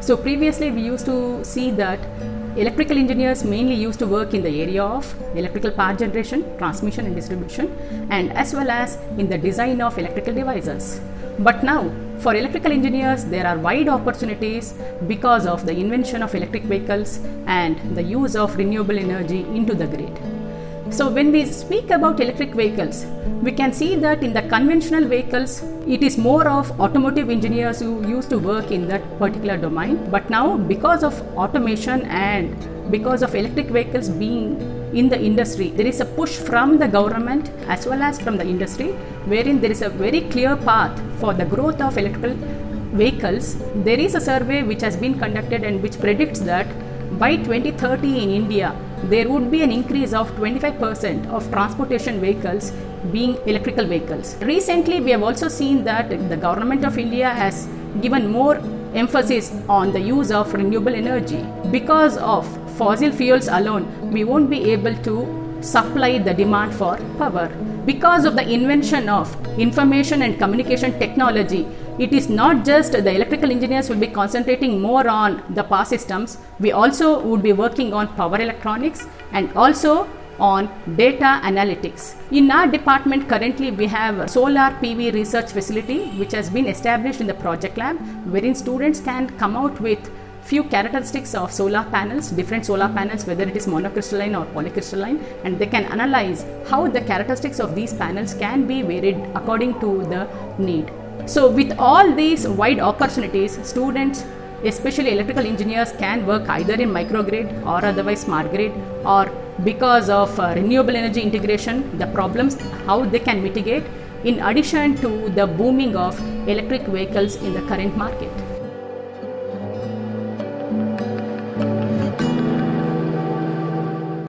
So previously we used to see that electrical engineers mainly used to work in the area of electrical power generation, transmission and distribution and as well as in the design of electrical devices. But now for electrical engineers there are wide opportunities because of the invention of electric vehicles and the use of renewable energy into the grid. So when we speak about electric vehicles, we can see that in the conventional vehicles, it is more of automotive engineers who used to work in that particular domain. But now, because of automation and because of electric vehicles being in the industry, there is a push from the government as well as from the industry, wherein there is a very clear path for the growth of electrical vehicles. There is a survey which has been conducted and which predicts that by 2030 in India, there would be an increase of 25% of transportation vehicles being electrical vehicles. Recently, we have also seen that the government of India has given more emphasis on the use of renewable energy. Because of fossil fuels alone, we won't be able to supply the demand for power. Because of the invention of information and communication technology, it is not just the electrical engineers will be concentrating more on the power systems, we also would be working on power electronics and also on data analytics. In our department currently we have a solar PV research facility which has been established in the project lab wherein students can come out with few characteristics of solar panels, different solar panels, whether it is monocrystalline or polycrystalline, and they can analyze how the characteristics of these panels can be varied according to the need. So, with all these wide opportunities, students, especially electrical engineers, can work either in microgrid or otherwise smart grid, or because of uh, renewable energy integration, the problems how they can mitigate, in addition to the booming of electric vehicles in the current market.